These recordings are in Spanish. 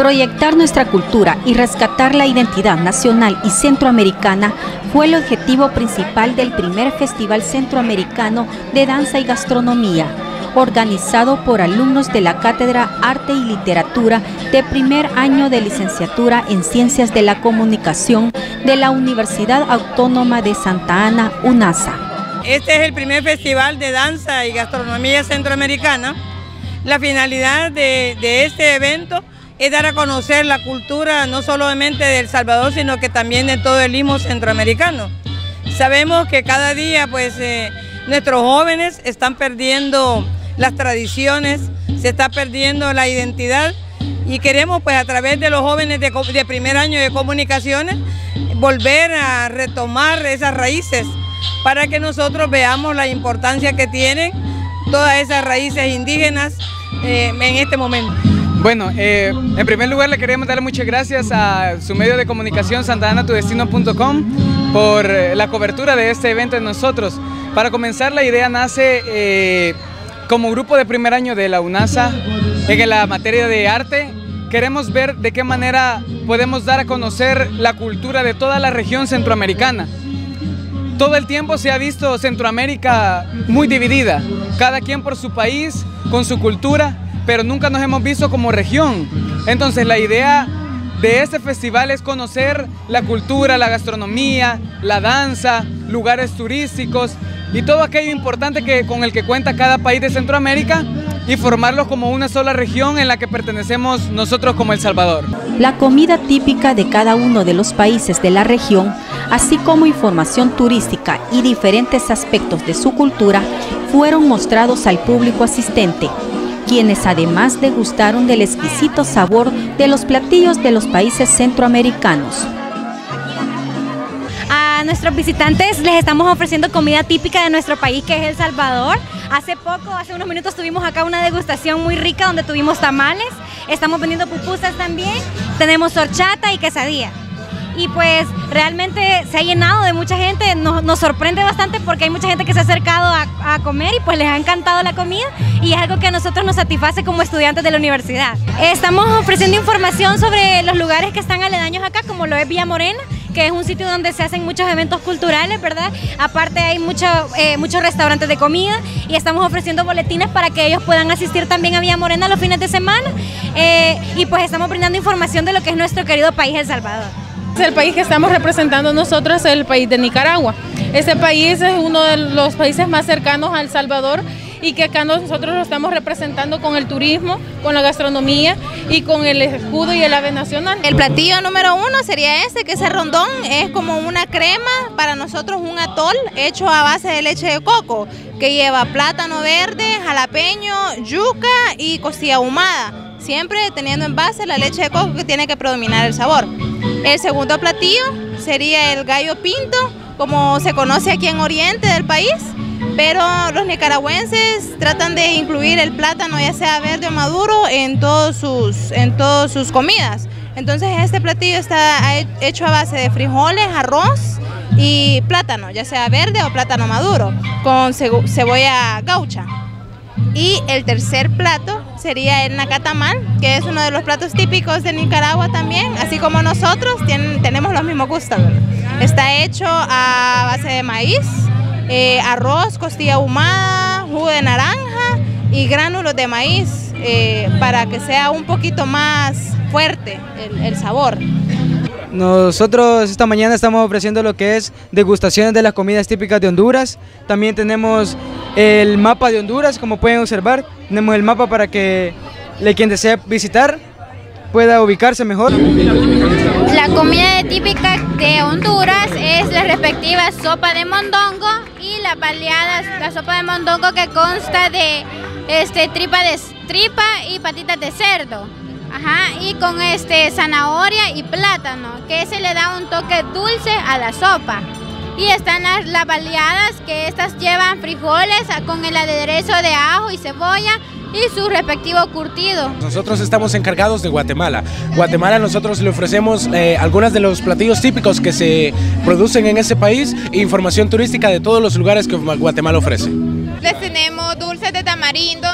Proyectar nuestra cultura y rescatar la identidad nacional y centroamericana fue el objetivo principal del primer Festival Centroamericano de Danza y Gastronomía, organizado por alumnos de la Cátedra Arte y Literatura de primer año de licenciatura en Ciencias de la Comunicación de la Universidad Autónoma de Santa Ana, UNASA. Este es el primer festival de danza y gastronomía centroamericana. La finalidad de, este evento es dar a conocer la cultura no solamente de El Salvador, sino que también de todo el istmo centroamericano. Sabemos que cada día pues eh, nuestros jóvenes están perdiendo las tradiciones, se está perdiendo la identidad y queremos pues a través de los jóvenes de, primer año de comunicaciones volver a retomar esas raíces para que nosotros veamos la importancia que tienen todas esas raíces indígenas eh, en este momento. Bueno, eh, en primer lugar le queremos dar muchas gracias a su medio de comunicación santaanatudestino.com por eh, la cobertura de este evento en nosotros. Para comenzar, la idea nace eh, como grupo de primer año de la UNASA en la materia de arte. Queremos ver de qué manera podemos dar a conocer la cultura de toda la región centroamericana. Todo el tiempo se ha visto Centroamérica muy dividida, cada quien por su país, con su cultura, pero nunca nos hemos visto como región. Entonces la idea de este festival es conocer la cultura, la gastronomía, la danza, lugares turísticos y todo aquello importante que, con el que cuenta cada país de Centroamérica y formarlos como una sola región en la que pertenecemos nosotros como El Salvador. La comida típica de cada uno de los países de la región, así como información turística y diferentes aspectos de su cultura, fueron mostrados al público asistente quienes además degustaron del exquisito sabor de los platillos de los países centroamericanos. A nuestros visitantes les estamos ofreciendo comida típica de nuestro país, que es El Salvador. Hace poco, hace unos minutos, tuvimos acá una degustación muy rica donde tuvimos tamales. Estamos vendiendo pupusas también. Tenemos horchata y quesadilla y pues realmente se ha llenado de mucha gente, nos, sorprende bastante porque hay mucha gente que se ha acercado a, a, comer y pues les ha encantado la comida y es algo que a nosotros nos satisface como estudiantes de la universidad. Estamos ofreciendo información sobre los lugares que están aledaños acá, como lo es Villa Morena, que es un sitio donde se hacen muchos eventos culturales, ¿verdad? Aparte hay mucho, eh, muchos restaurantes de comida y estamos ofreciendo boletines para que ellos puedan asistir también a Villa Morena los fines de semana eh, y pues estamos brindando información de lo que es nuestro querido país El Salvador. El país que estamos representando nosotros es el país de Nicaragua. Este país es uno de los países más cercanos a El Salvador y que acá nosotros lo estamos representando con el turismo, con la gastronomía y con el escudo y el ave nacional. El platillo número uno sería este, que ese rondón es como una crema, para nosotros un atol hecho a base de leche de coco, que lleva plátano verde, jalapeño, yuca y costilla ahumada, siempre teniendo en base la leche de coco que tiene que predominar el sabor. El segundo platillo sería el gallo pinto, como se conoce aquí en Oriente del país, pero los nicaragüenses tratan de incluir el plátano, ya sea verde o maduro, en todas sus, en todas sus comidas. Entonces este platillo está hecho a base de frijoles, arroz y plátano, ya sea verde o plátano maduro, con cebolla gaucha. Y el tercer plato sería el nacatamal, que es uno de los platos típicos de Nicaragua también, así como nosotros tienen, tenemos los mismos gustos. Está hecho a base de maíz, eh, arroz, costilla ahumada, jugo de naranja y gránulos de maíz eh, para que sea un poquito más fuerte el, el sabor. Nosotros esta mañana estamos ofreciendo lo que es degustaciones de las comidas típicas de Honduras. También tenemos el mapa de Honduras, como pueden observar. Tenemos el mapa para que quien desee visitar pueda ubicarse mejor. La comida típica de Honduras es la respectiva sopa de mondongo y la baleadas, la sopa de mondongo que consta de este, tripa, de, tripa y patitas de cerdo. Ajá, y con este zanahoria y plátano, que se le da un toque dulce a la sopa. Y están las, las baleadas, que estas llevan frijoles con el aderezo de ajo y cebolla y su respectivo curtido. Nosotros estamos encargados de Guatemala. Guatemala nosotros le ofrecemos eh, algunos de los platillos típicos que se producen en ese país e información turística de todos los lugares que Guatemala ofrece. Les tenemos dulces de tamarindo,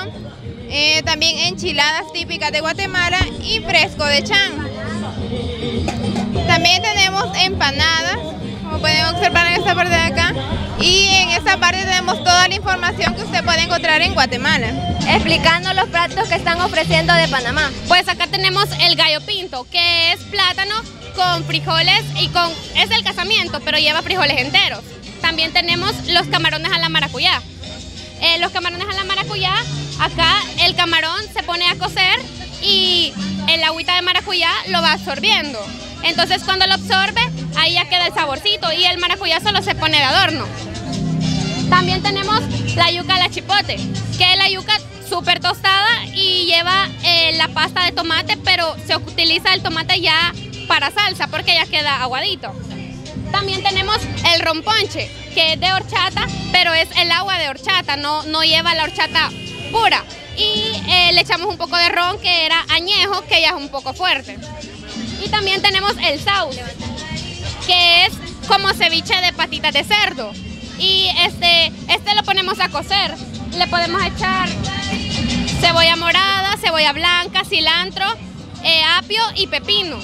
eh, también enchiladas típicas de Guatemala y fresco de chan. También tenemos empanadas, como pueden observar en esta parte de acá, y en esta parte tenemos toda la información que usted puede encontrar en Guatemala. Explicando los platos que están ofreciendo de Panamá. Pues acá tenemos el gallo pinto, que es plátano con frijoles y con... es el casamiento, pero lleva frijoles enteros. También tenemos los camarones a la maracuyá. Eh, los camarones a la maracuyá, acá el camarón se pone a cocer y el agüita de maracuyá lo va absorbiendo. Entonces cuando lo absorbe, ahí ya queda el saborcito y el maracuyá solo se pone de adorno. También tenemos la yuca a la chipote, que es la yuca súper tostada y lleva eh, la pasta de tomate, pero se utiliza el tomate ya para salsa porque ya queda aguadito. También tenemos el romponche, que es de horchata, pero es el agua de horchata, no, no lleva la horchata pura. Y eh, le echamos un poco de ron, que era añejo, que ya es un poco fuerte. Y también tenemos el saus, que es como ceviche de patitas de cerdo. Y este, este lo ponemos a cocer. Le podemos echar cebolla morada, cebolla blanca, cilantro, eh, apio y pepino.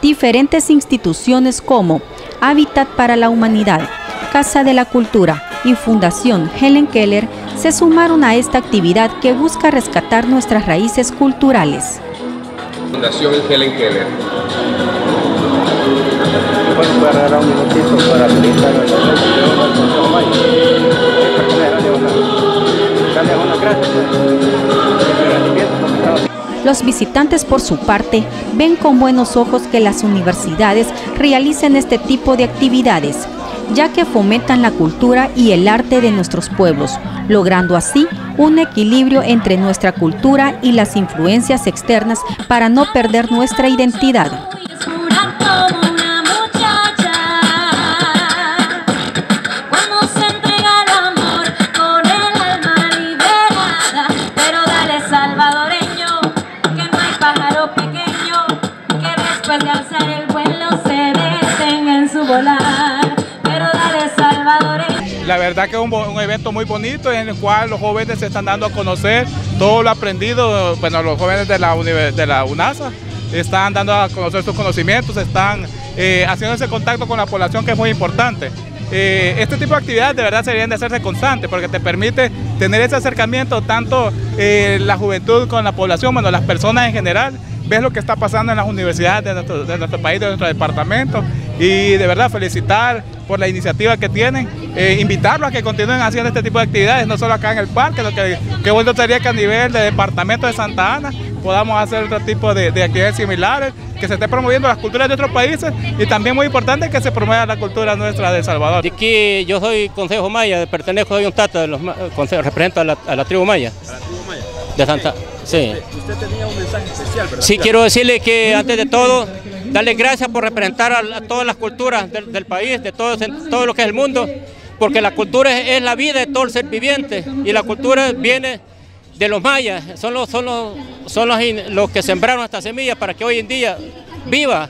Diferentes instituciones como Hábitat para la Humanidad, Casa de la Cultura y Fundación Helen Keller se sumaron a esta actividad que busca rescatar nuestras raíces culturales. Fundación Helen Keller. Los visitantes, por su parte, ven con buenos ojos que las universidades realicen este tipo de actividades, ya que fomentan la cultura y el arte de nuestros pueblos, logrando así un equilibrio entre nuestra cultura y las influencias externas para no perder nuestra identidad. Verdad que es un, evento muy bonito en el cual los jóvenes se están dando a conocer todo lo aprendido, bueno, los jóvenes de la, de UNASA están dando a conocer sus conocimientos, están eh, haciendo ese contacto con la población que es muy importante. Eh, este tipo de actividades de verdad deberían de hacerse constantes porque te permite tener ese acercamiento tanto eh, la juventud con la población, bueno, las personas en general, ves lo que está pasando en las universidades de nuestro país, de nuestro departamento y de verdad felicitar por la iniciativa que tienen, eh, invitarlos a que continúen haciendo este tipo de actividades, no solo acá en el parque, lo que qué bueno sería que a nivel del departamento de Santa Ana podamos hacer otro tipo de, actividades similares, que se esté promoviendo las culturas de otros países y también muy importante que se promueva la cultura nuestra de El Salvador. Aquí yo soy Consejo Maya, pertenezco, soy un tata de los consejos, represento a la, a la tribu Maya. ¿A la tribu Maya? De Santa. Sí. Usted tenía un mensaje especial, ¿verdad? Sí, quiero decirle que antes de todo darle gracias por representar a, todas las culturas del, país, de todo, todo, lo que es el mundo, porque la cultura es, la vida de todo el ser viviente y la cultura viene de los mayas, son los, son los, son los, que sembraron esta semilla para que hoy en día viva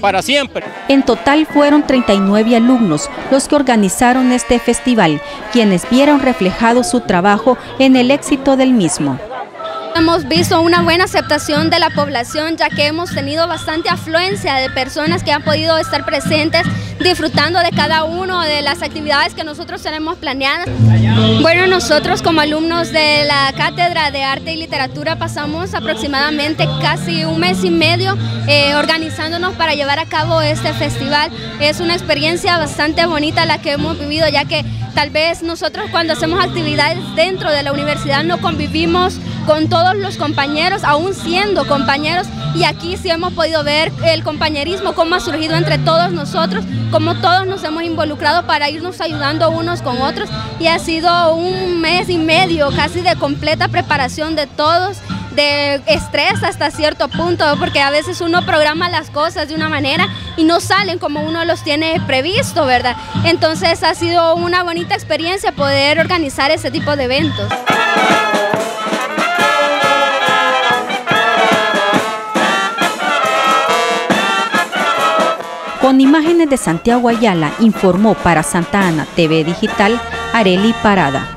para siempre. En total fueron 39 alumnos los que organizaron este festival, quienes vieron reflejado su trabajo en el éxito del mismo. Hemos visto una buena aceptación de la población ya que hemos tenido bastante afluencia de personas que han podido estar presentes disfrutando de cada una de las actividades que nosotros tenemos planeadas. Bueno, nosotros como alumnos de la Cátedra de Arte y Literatura pasamos aproximadamente casi un mes y medio eh, organizándonos para llevar a cabo este festival. Es una experiencia bastante bonita la que hemos vivido ya que tal vez nosotros cuando hacemos actividades dentro de la universidad no convivimos con todos los compañeros, aún siendo compañeros, y aquí sí hemos podido ver el compañerismo, cómo ha surgido entre todos nosotros, cómo todos nos hemos involucrado para irnos ayudando unos con otros, y ha sido un mes y medio casi de completa preparación de todos de estrés hasta cierto punto, porque a veces uno programa las cosas de una manera y no salen como uno los tiene previsto, ¿verdad? Entonces ha sido una bonita experiencia poder organizar ese tipo de eventos. Con imágenes de Santiago Ayala, informó para Santa Ana TV Digital Areli Parada.